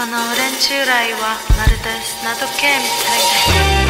この連中来はまるで砂時計みたいで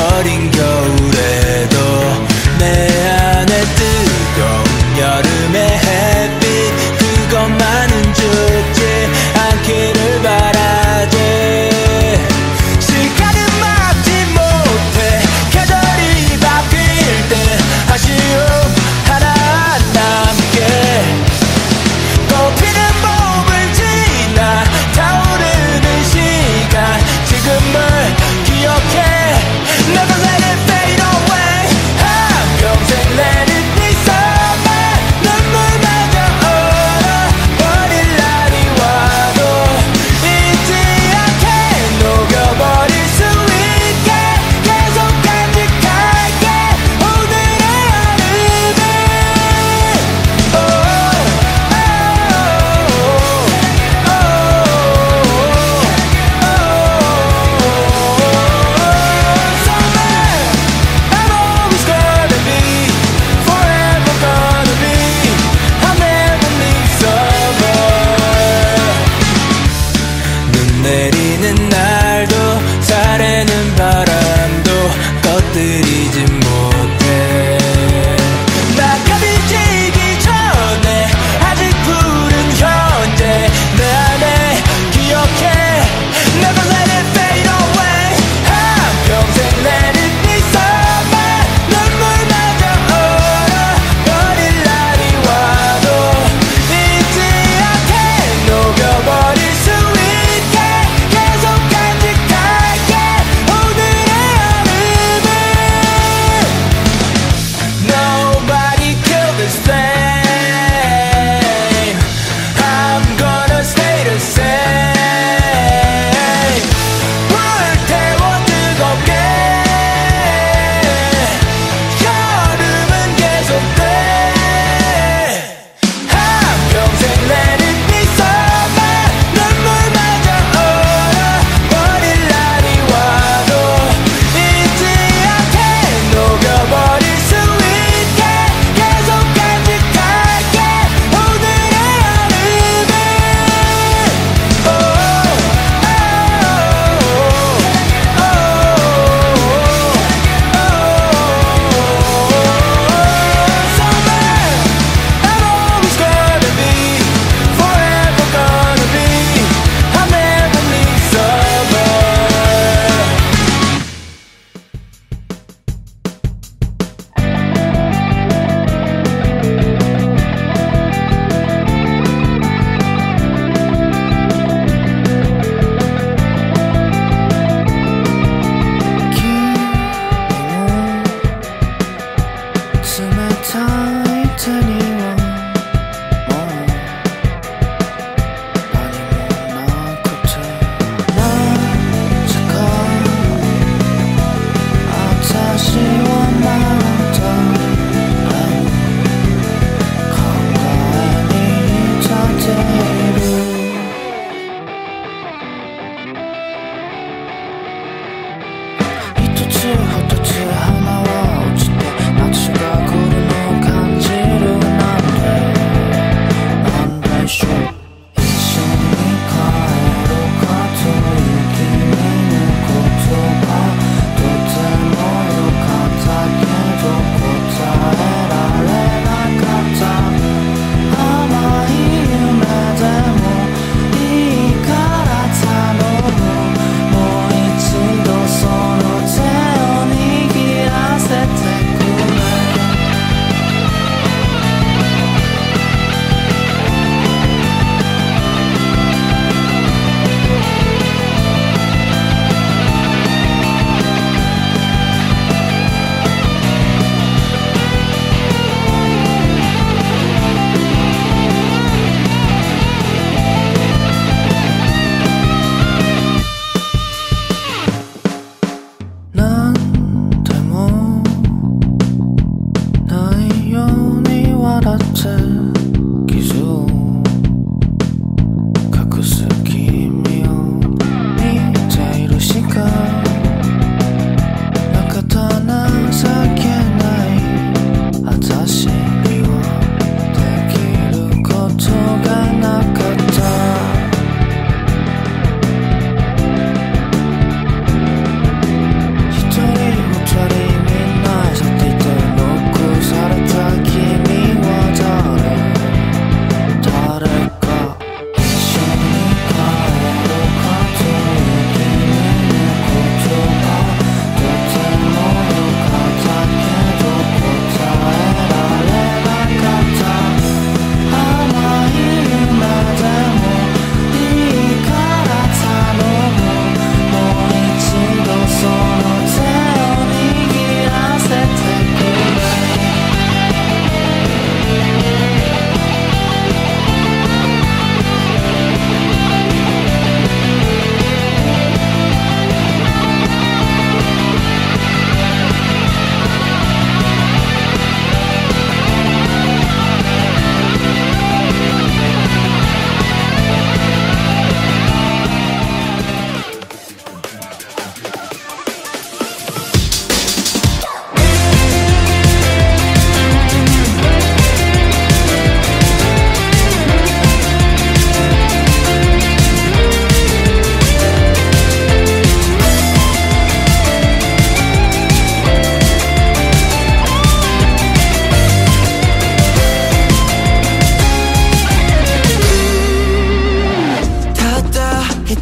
starting your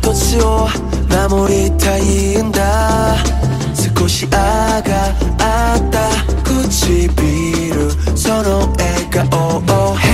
土地を守りたいんだ。少しあがあった。唇その笑顔を。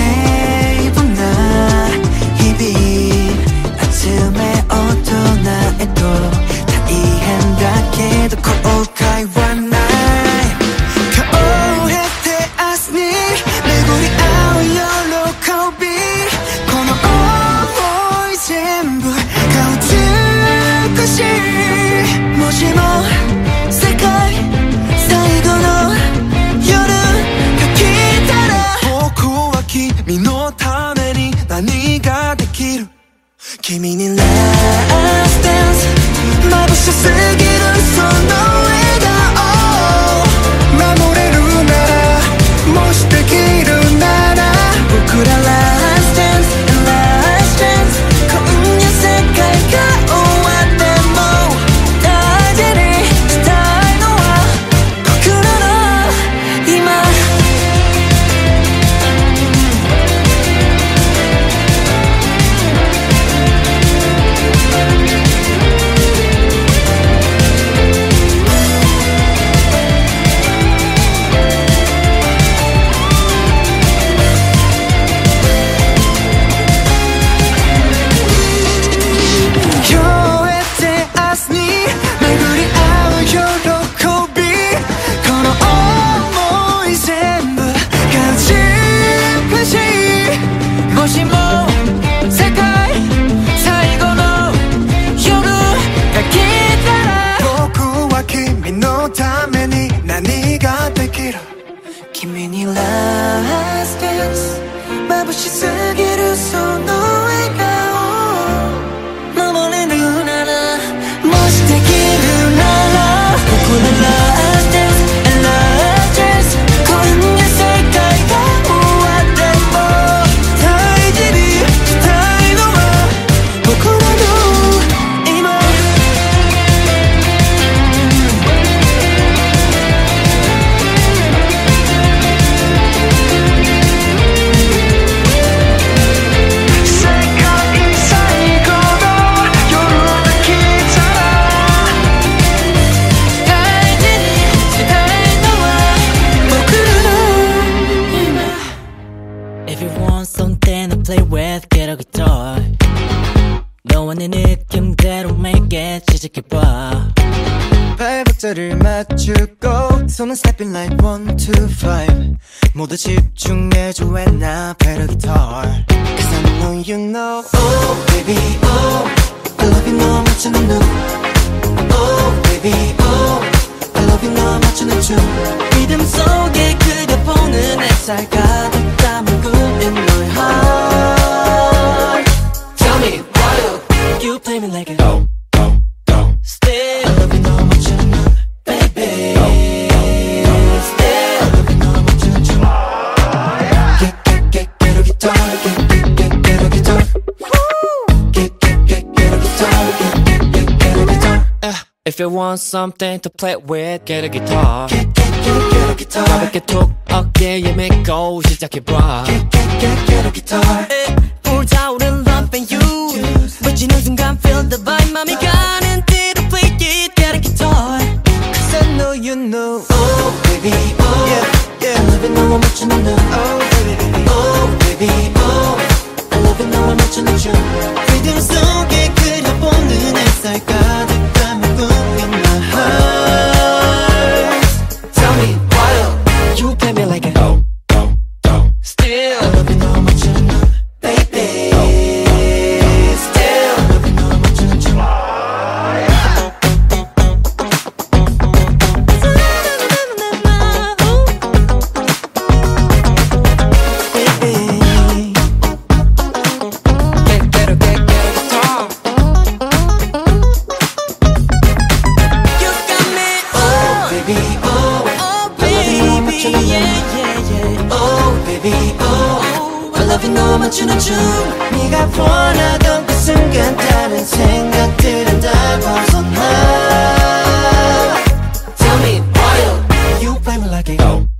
손은 stepping like one two five 모두 집중해줘 and 나 better guitar Cause I know you know Oh baby oh I love you 너 맞추는 눈 Oh baby oh I love you 너 맞추는 춤 믿음 속에 그가 보는 햇살 가득 담은 꿈 in my heart Tell me why you play me like a you want something to play with? Get a guitar. Get, get, get, get a guitar. 가볍게 톡 어깨에 메고 시작해봐 get, get, get, get a guitar. 불타오른 love and you. 외치는 순간 feel the vibe. 맘이 가는 the play it get a guitar. Cause I know you know. Oh baby oh yeah yeah. Loving 너무 멋진 너 oh. it go.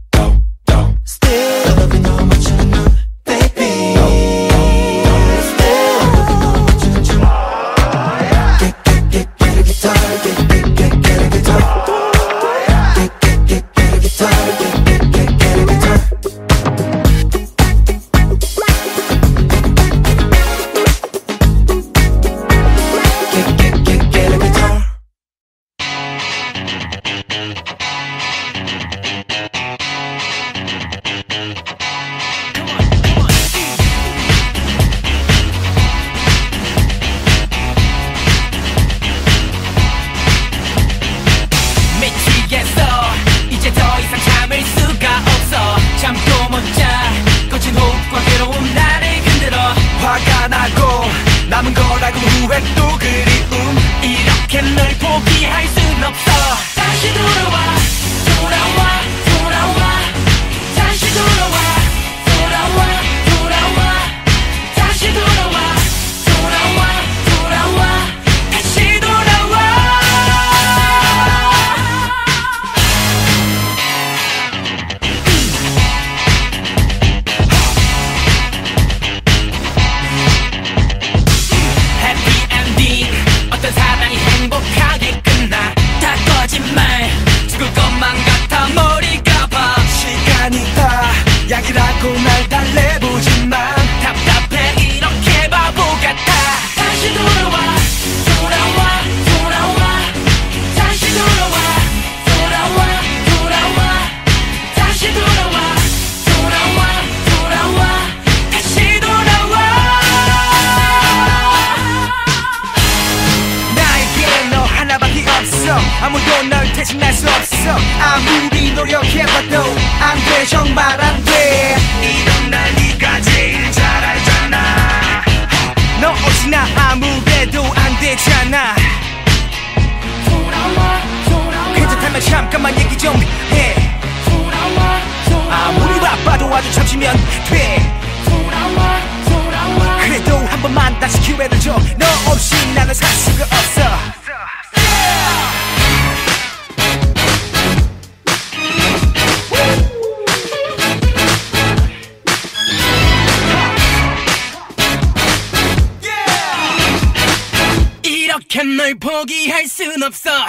널 포기할 순 없어. 꼭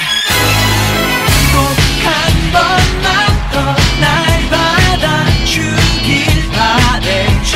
한 번만 더 날 받아주길 바래. 주